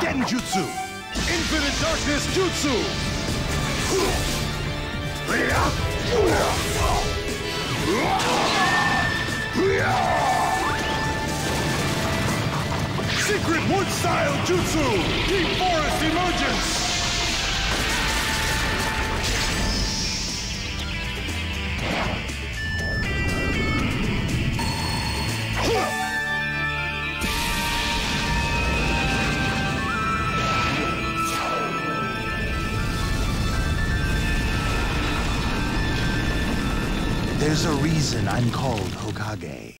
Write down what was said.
Genjutsu. Infinite Darkness Jutsu. Secret Wood Style Jutsu. Deep There's a reason I'm called Hokage.